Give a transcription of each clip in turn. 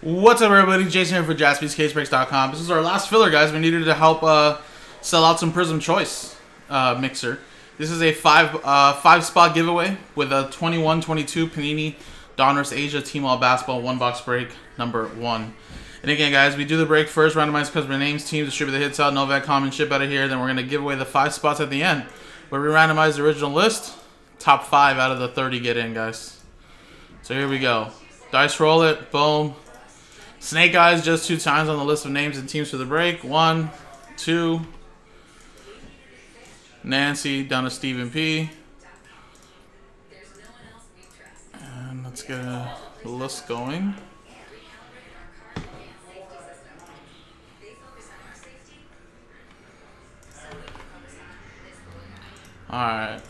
What's up, everybody? Jason here for JaspysCaseBreaks.com. This is our last filler, guys. We needed to help uh, sell out some Prizm Choice uh, mixer. This is a five uh, five spot giveaway with a 21-22 Panini Donruss Asia Tmall Basketball one box break number one. And again, guys, we do the break first, randomize customer names, teams, distribute the hits out, Novak common ship out of here. Then we're gonna give away the five spots at the end, where we randomize the original list. Top five out of the 30 get in, guys. So here we go. Dice roll it. Boom. Snake Eyes just two times on the list of names and teams for the break. One, two. Nancy down to Stephen P. And let's get a list going. Alright.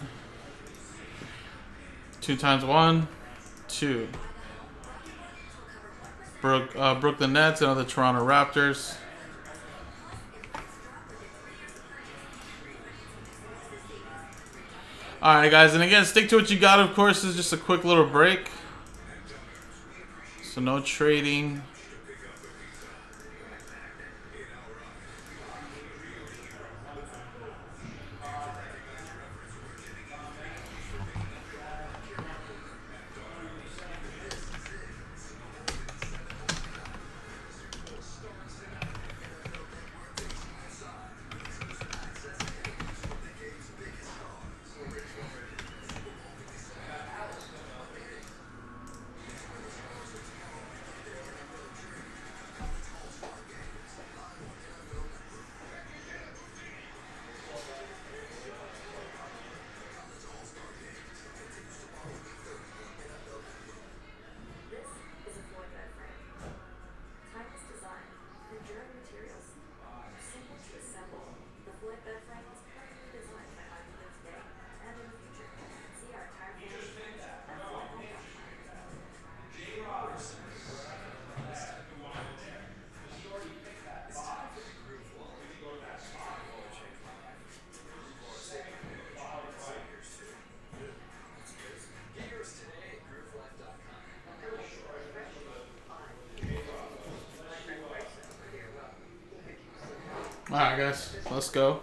Two times one, two. Brook, uh, Brooklyn Nets and the Toronto Raptors. Alright, guys, and again, stick to what you got, of course, is just a quick little break. So, no trading. materials. Alright, guys, let's go.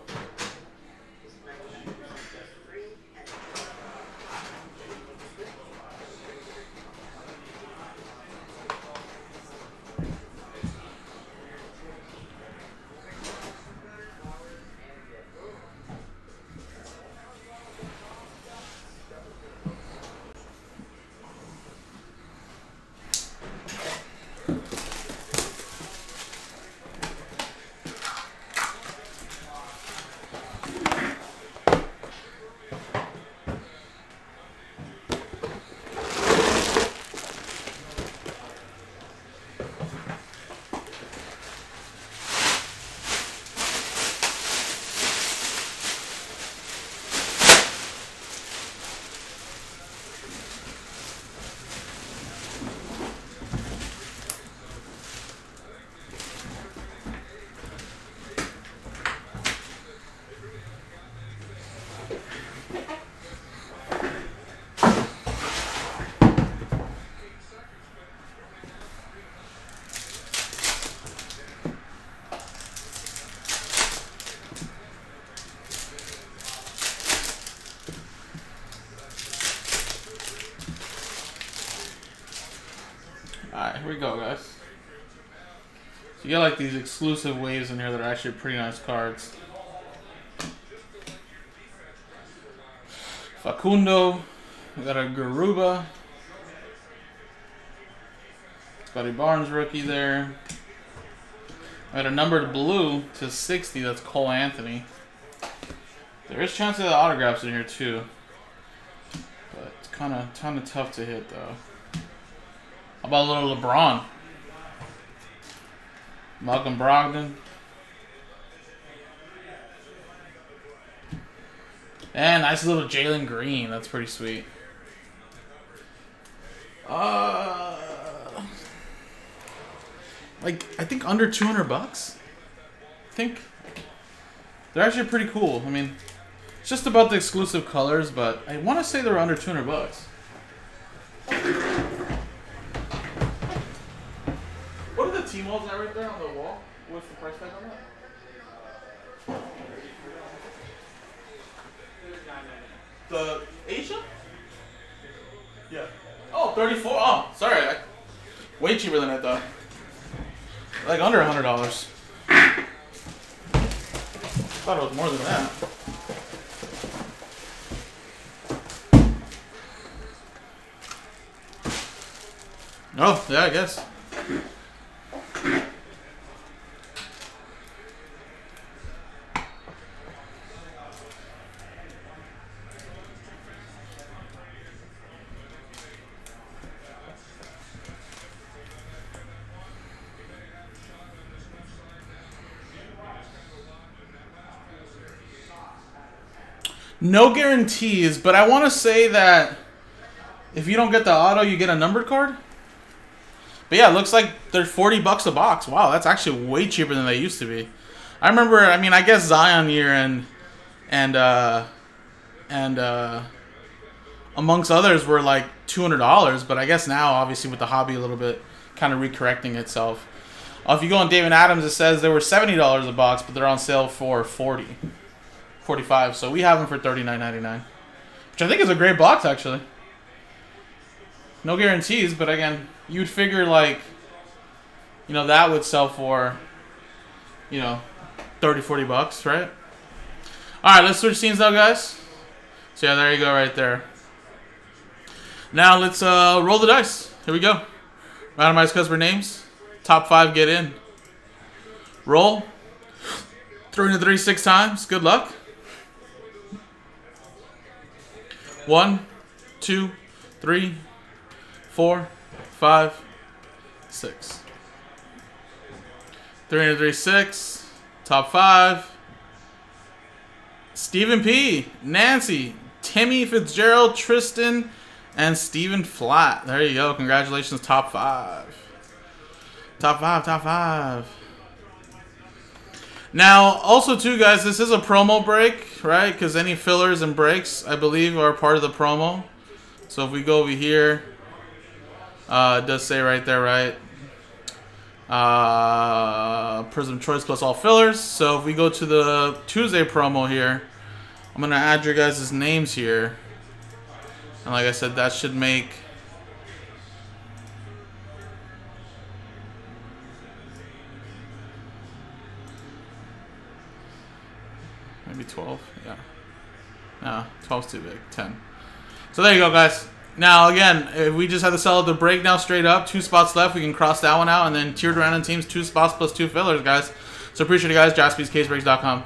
Alright, here we go, guys. So you get like these exclusive waves in here that are actually pretty nice cards. Facundo. We got a Garuba. Scottie Barnes rookie there. I got a numbered blue to 60. That's Cole Anthony. There is chance of the autographs in here too. But it's kind of kind of tough to hit though. How about little LeBron? Malcolm Brogdon. And nice little Jalen Green. That's pretty sweet. Uh, like I think under 200 bucks. I think they're actually pretty cool. I mean, it's just about the exclusive colors, but I want to say they're under 200 bucks. T-Mo's that right there on the wall? What's the price tag on that? The Asia? Yeah. Oh, 34. Oh, sorry. I, way cheaper than I thought. Like under a hundred dollars. I Thought it was more than that. Oh, yeah, I guess. No guarantees, but I want to say that if you don't get the auto, you get a numbered card. But yeah, it looks like they're 40 bucks a box. Wow, that's actually way cheaper than they used to be. I remember, I mean, I guess Zion year and and uh and uh amongst others were like $200, but I guess now obviously with the hobby a little bit kind of recorrecting itself. Uh, if you go on Dave & Adam's, it says they were $70 a box, but they're on sale for 40 45 so we have them for $39.99 which i think is a great box actually. No guarantees but again you'd figure like you know that would sell for you know 30 40 bucks right? All right let's switch scenes now guys. So yeah there you go right there. Now let's uh roll the dice. Here we go. Randomize customer names. Top five get in. Roll. Three to three six times. Good luck One, two, three, four, five, six. Three hundred three six. Top five. Stephen P. Nancy. Timmy Fitzgerald, Tristan, and Stephen Flat. There you go. Congratulations, top five. Top five, top five. Now, also too, guys, this is a promo break, right? Because any fillers and breaks, I believe, are part of the promo. So if we go over here, uh, it does say right there, right? Uh, Prizm Choice plus all fillers. So if we go to the Tuesday promo here, I'm going to add your guys' names here. And like I said, that should make Maybe 12? Yeah. No, 12's too big. 10. So there you go, guys. Now, again, if we just had to sell the break now straight up, two spots left, we can cross that one out, and then tiered random teams, two spots plus two fillers, guys. So appreciate it, guys. JaspysCaseBreaks.com.